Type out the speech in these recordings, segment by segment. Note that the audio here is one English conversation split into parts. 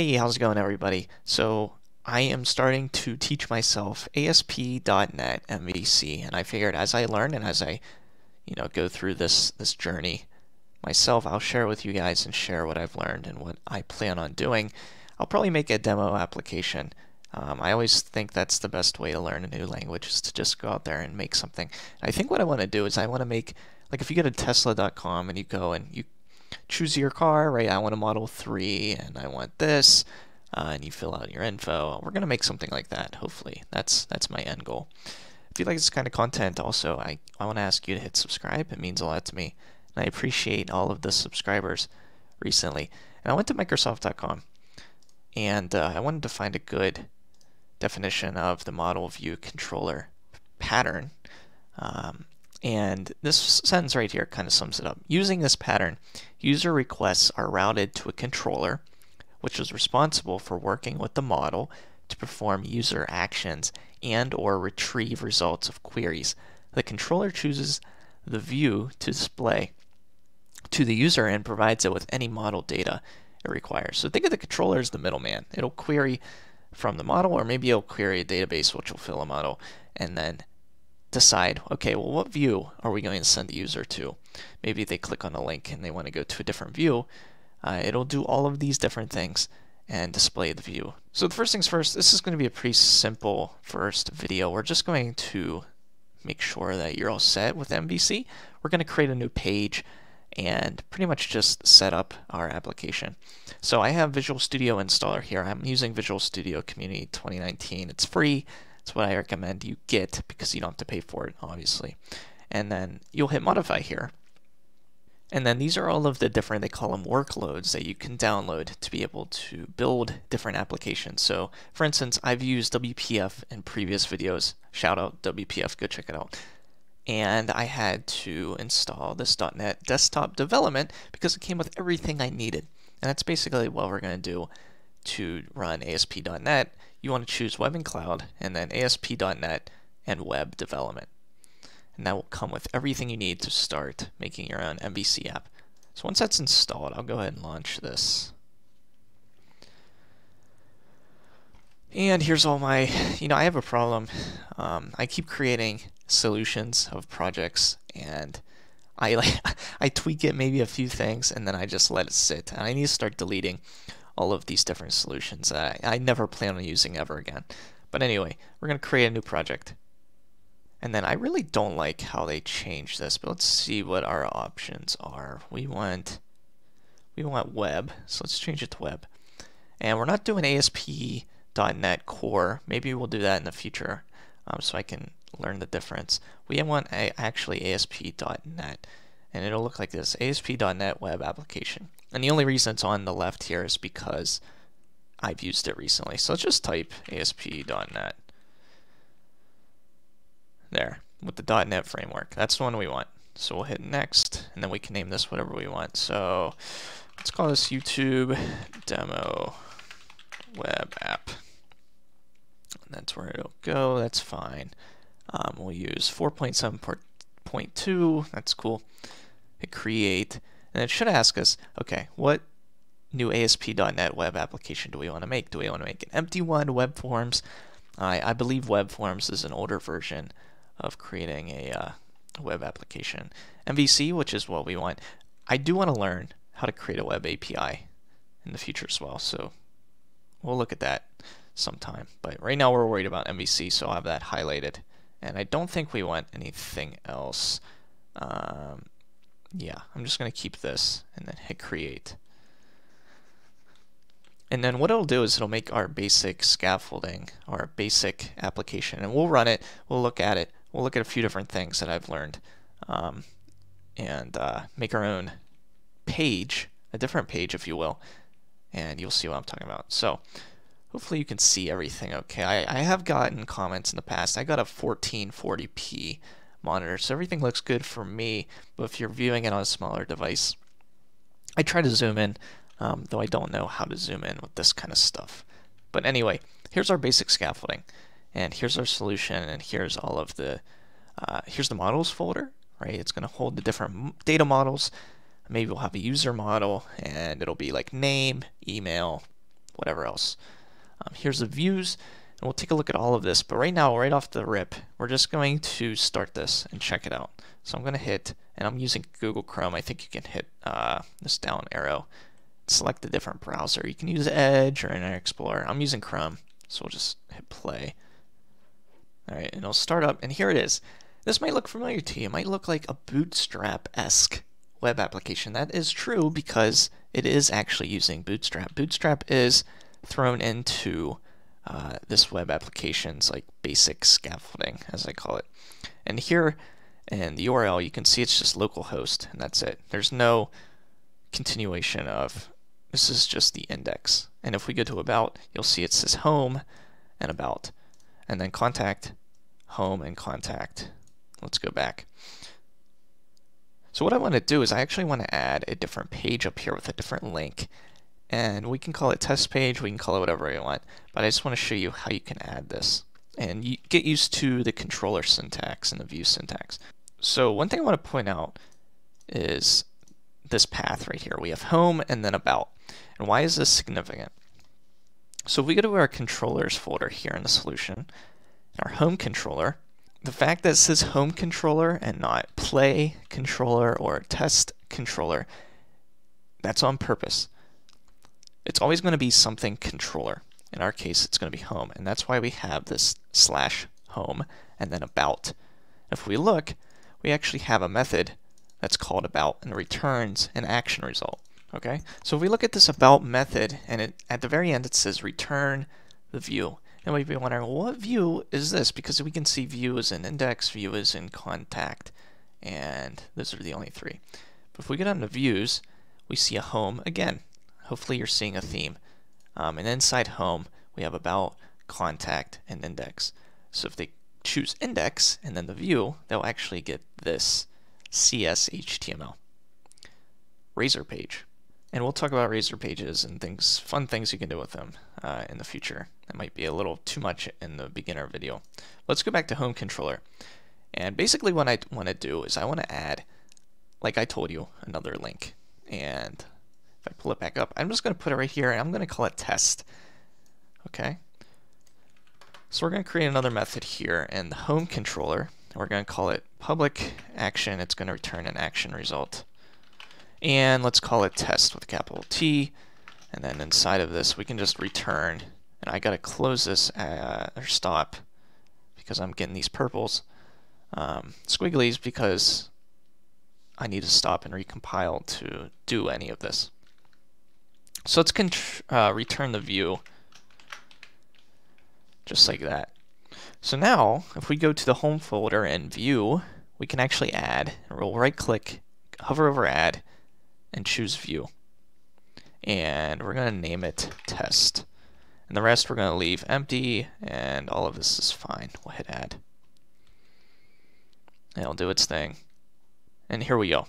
Hey, how's it going everybody? So I am starting to teach myself ASP.NET MVC and I figured as I learn and as I you know go through this this journey myself I'll share with you guys and share what I've learned and what I plan on doing. I'll probably make a demo application. Um, I always think that's the best way to learn a new language is to just go out there and make something. I think what I want to do is I want to make like if you go to tesla.com and you go and you choose your car, right? I want a Model 3 and I want this, uh, and you fill out your info. We're going to make something like that, hopefully. That's that's my end goal. If you like this kind of content, also, I, I want to ask you to hit subscribe. It means a lot to me. And I appreciate all of the subscribers recently. And I went to Microsoft.com and uh, I wanted to find a good definition of the model view controller pattern. Um, and this sentence right here kind of sums it up. Using this pattern, user requests are routed to a controller, which is responsible for working with the model to perform user actions and or retrieve results of queries. The controller chooses the view to display to the user and provides it with any model data it requires. So think of the controller as the middleman. It'll query from the model or maybe it'll query a database which will fill a model and then decide, okay, well, what view are we going to send the user to? Maybe they click on a link and they want to go to a different view. Uh, it'll do all of these different things and display the view. So the first things first, this is going to be a pretty simple first video. We're just going to make sure that you're all set with MVC. We're going to create a new page and pretty much just set up our application. So I have Visual Studio installer here. I'm using Visual Studio Community 2019. It's free. It's what I recommend you get because you don't have to pay for it, obviously. And then you'll hit modify here. And then these are all of the different, they call them workloads that you can download to be able to build different applications. So for instance, I've used WPF in previous videos. Shout out WPF, go check it out. And I had to install this .NET desktop development because it came with everything I needed. And that's basically what we're going to do to run ASP.NET you want to choose Web and Cloud, and then ASP.NET and Web Development. And that will come with everything you need to start making your own MVC app. So once that's installed, I'll go ahead and launch this. And here's all my, you know, I have a problem. Um, I keep creating solutions of projects and I like I tweak it maybe a few things and then I just let it sit. And I need to start deleting all of these different solutions I, I never plan on using ever again. But anyway, we're going to create a new project. And then I really don't like how they change this, but let's see what our options are. We want we want web, so let's change it to web. And we're not doing ASP.NET Core. Maybe we'll do that in the future, um, so I can learn the difference. We want a, actually ASP.NET, and it'll look like this: ASP.NET Web Application. And the only reason it's on the left here is because I've used it recently. So let's just type ASP.NET. There, with the .NET framework. That's the one we want. So we'll hit next, and then we can name this whatever we want. So let's call this YouTube demo web app. And that's where it'll go. That's fine. Um, we'll use 4.7.2. That's cool. Hit create. And it should ask us, okay, what new ASP.NET web application do we want to make? Do we want to make an empty one, web forms? I, I believe web forms is an older version of creating a uh, web application. MVC, which is what we want. I do want to learn how to create a web API in the future as well, so we'll look at that sometime. But right now we're worried about MVC, so I'll have that highlighted. And I don't think we want anything else. Um, yeah, I'm just going to keep this and then hit create. And then what it'll do is it'll make our basic scaffolding, our basic application, and we'll run it, we'll look at it, we'll look at a few different things that I've learned, um, and uh, make our own page, a different page if you will, and you'll see what I'm talking about. So hopefully you can see everything okay. I, I have gotten comments in the past. I got a 1440p monitor. So everything looks good for me, but if you're viewing it on a smaller device, I try to zoom in, um, though I don't know how to zoom in with this kind of stuff. But anyway, here's our basic scaffolding, and here's our solution, and here's all of the, uh, here's the models folder, right? It's going to hold the different data models. Maybe we'll have a user model, and it'll be like name, email, whatever else. Um, here's the views, and we'll take a look at all of this. But right now, right off the rip, we're just going to start this and check it out. So I'm going to hit, and I'm using Google Chrome. I think you can hit uh, this down arrow, select a different browser. You can use Edge or Internet Explorer. I'm using Chrome, so we'll just hit play. All right, and it'll start up, and here it is. This might look familiar to you. It might look like a Bootstrap-esque web application. That is true because it is actually using Bootstrap. Bootstrap is thrown into uh, this web application's like basic scaffolding, as I call it. And here in the URL, you can see it's just localhost, and that's it. There's no continuation of, this is just the index. And if we go to about, you'll see it says home and about, and then contact, home, and contact. Let's go back. So what I want to do is I actually want to add a different page up here with a different link. And we can call it test page, we can call it whatever we want, but I just want to show you how you can add this. And you get used to the controller syntax and the view syntax. So one thing I want to point out is this path right here. We have home and then about. And why is this significant? So if we go to our controllers folder here in the solution, our home controller, the fact that it says home controller and not play controller or test controller, that's on purpose. It's always going to be something controller. In our case, it's going to be home, and that's why we have this slash home and then about. If we look, we actually have a method that's called about and returns an action result. Okay, so if we look at this about method, and it, at the very end it says return the view. And we'd be wondering, what view is this? Because we can see view is in index, view is in contact, and those are the only three. But if we get on to views, we see a home again. Hopefully you're seeing a theme. Um, and inside home, we have about, contact, and index. So if they choose index and then the view, they'll actually get this CSHTML. Razor page. And we'll talk about Razor pages and things, fun things you can do with them uh, in the future. That might be a little too much in the beginner video. Let's go back to Home Controller. And basically what I want to do is I want to add, like I told you, another link. And if I pull it back up, I'm just going to put it right here and I'm going to call it test. Okay. So we're going to create another method here in the Home Controller. We're going to call it public action. It's going to return an action result. And let's call it test with a capital T. And then inside of this, we can just return. And I got to close this uh, or stop because I'm getting these purples. Um, squigglies because I need to stop and recompile to do any of this. So let's uh, return the view just like that. So now, if we go to the home folder and view, we can actually add, we'll right click, hover over add, and choose view. And we're going to name it test. And the rest we're going to leave empty, and all of this is fine. We'll hit add. It'll do its thing. And here we go.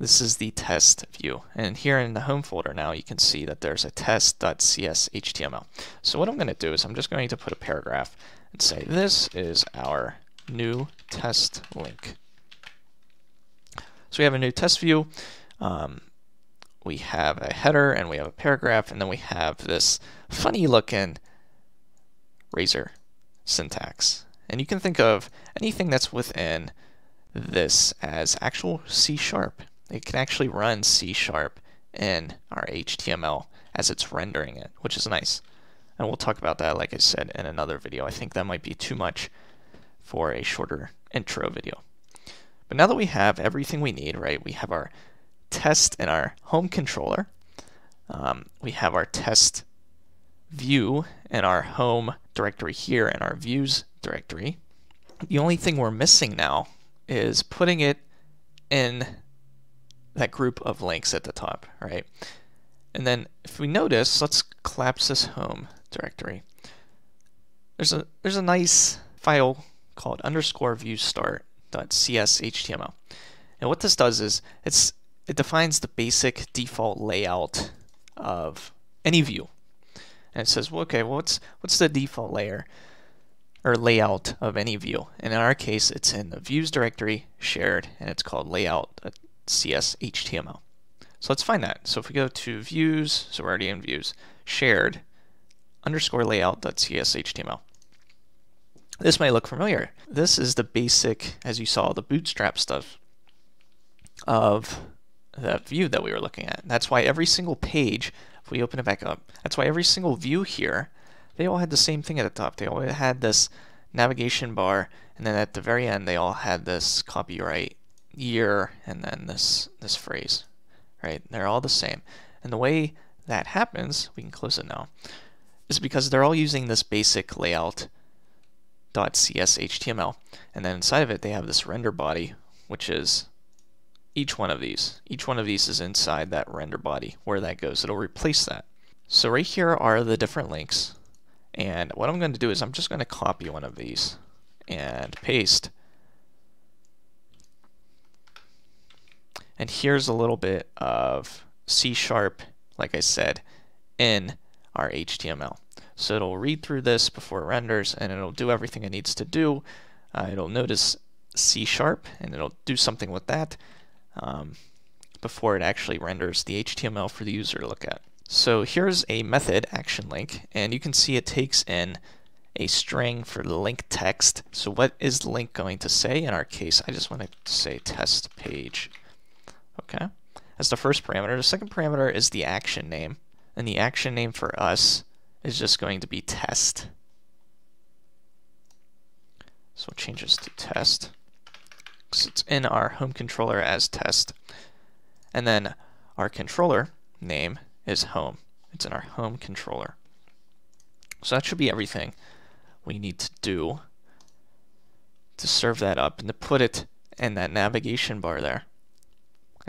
This is the test view. And here in the home folder now, you can see that there's a test.cshtml. So what I'm going to do is I'm just going to put a paragraph and say, this is our new test link. So we have a new test view. Um, we have a header and we have a paragraph, and then we have this funny looking razor syntax. And you can think of anything that's within this as actual C sharp. It can actually run C sharp in our HTML as it's rendering it, which is nice. And we'll talk about that, like I said, in another video. I think that might be too much for a shorter intro video. But now that we have everything we need, right, we have our test in our home controller. Um, we have our test view in our home directory here in our views directory. The only thing we're missing now is putting it in that group of links at the top, right? And then if we notice, let's collapse this home directory. There's a there's a nice file called underscore view start.cshtml. And what this does is it's it defines the basic default layout of any view. And it says, well, okay, well, what's what's the default layer or layout of any view? And in our case, it's in the views directory shared, and it's called uh, layout.cshtml. So let's find that. So if we go to views, so we're already in views, shared underscore layout.cshtml. This might look familiar. This is the basic, as you saw, the bootstrap stuff of the view that we were looking at. That's why every single page, if we open it back up, that's why every single view here, they all had the same thing at the top. They all had this navigation bar, and then at the very end, they all had this copyright year and then this this phrase, right? They're all the same. And the way that happens, we can close it now, is because they're all using this basic layout dot .cshtml. And then inside of it, they have this render body, which is each one of these. Each one of these is inside that render body. Where that goes, it'll replace that. So right here are the different links. And what I'm going to do is I'm just going to copy one of these and paste. And here's a little bit of C sharp, like I said, in our HTML. So it'll read through this before it renders and it'll do everything it needs to do. Uh, it'll notice C sharp and it'll do something with that um, before it actually renders the HTML for the user to look at. So here's a method action link and you can see it takes in a string for the link text. So what is the link going to say? In our case, I just want to say test page. Okay, that's the first parameter. The second parameter is the action name. And the action name for us is just going to be test. So we'll change this to test because it's in our home controller as test. And then our controller name is home. It's in our home controller. So that should be everything we need to do to serve that up and to put it in that navigation bar there.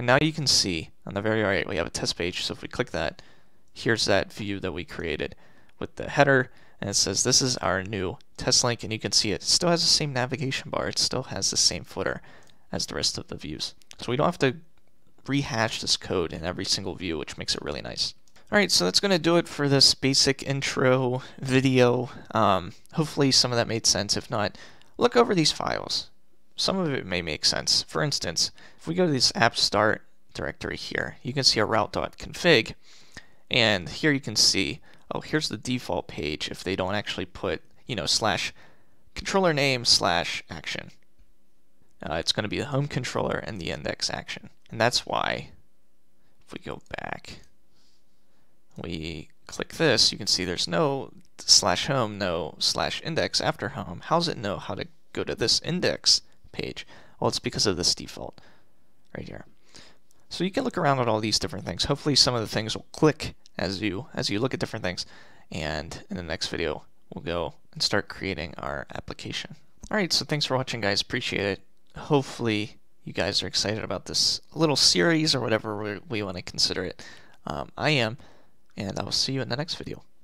And now you can see on the very right we have a test page. So if we click that, here's that view that we created with the header. And it says this is our new test link. And you can see it still has the same navigation bar. It still has the same footer as the rest of the views. So we don't have to rehash this code in every single view which makes it really nice. Alright so that's going to do it for this basic intro video. Um, hopefully some of that made sense. If not look over these files some of it may make sense for instance if we go to this app start directory here you can see a route.config and here you can see oh, here's the default page if they don't actually put, you know, slash controller name slash action. Uh, it's going to be the home controller and the index action. And that's why, if we go back, we click this, you can see there's no slash home, no slash index after home. How does it know how to go to this index page? Well, it's because of this default right here. So you can look around at all these different things. Hopefully some of the things will click as you as you look at different things. And in the next video, we'll go and start creating our application. All right, so thanks for watching, guys. Appreciate it. Hopefully you guys are excited about this little series or whatever we, we want to consider it. Um, I am, and I will see you in the next video.